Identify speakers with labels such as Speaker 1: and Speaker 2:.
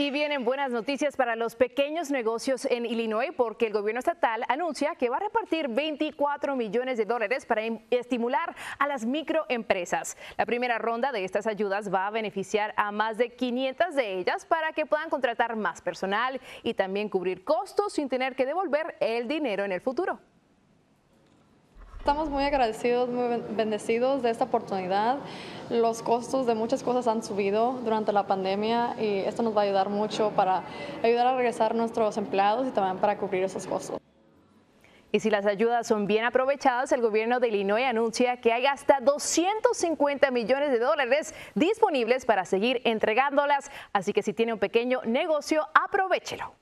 Speaker 1: Y vienen buenas noticias para los pequeños negocios en Illinois porque el gobierno estatal anuncia que va a repartir 24 millones de dólares para estimular a las microempresas. La primera ronda de estas ayudas va a beneficiar a más de 500 de ellas para que puedan contratar más personal y también cubrir costos sin tener que devolver el dinero en el futuro.
Speaker 2: Estamos muy agradecidos, muy bendecidos de esta oportunidad. Los costos de muchas cosas han subido durante la pandemia y esto nos va a ayudar mucho para ayudar a regresar nuestros empleados y también para cubrir esos costos.
Speaker 1: Y si las ayudas son bien aprovechadas, el gobierno de Illinois anuncia que hay hasta 250 millones de dólares disponibles para seguir entregándolas. Así que si tiene un pequeño negocio, aprovechelo.